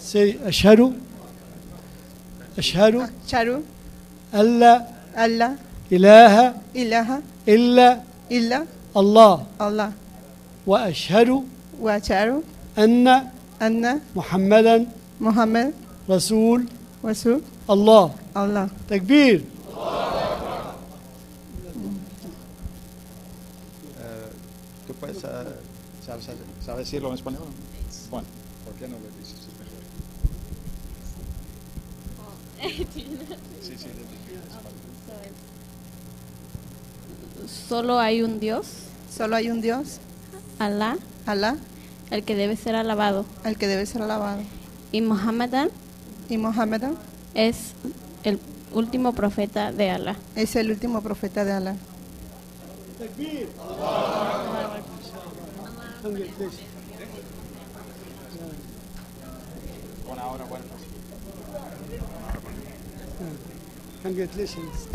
Say أشهد أشهد أشهد ألا ألا. إله إله. إلا إلا. الله. الله. وأشهد وأشهد أن أن محمدا محمد رسول رسول الله. الله. تكبير. Eh, ¿Qué puedes? Eh, Sabes decirlo en español? Bueno. ¿Por qué no lo dices mejor? Sí, sí, Solo hay un Dios, Solo hay un Dios, Alá, Allah, el que debe ser alabado, el que debe ser alabado. y Mohammedan Y Mohammedan es el último profeta de Alá. es el último profeta de Allah. Una hora, bueno. Congratulations.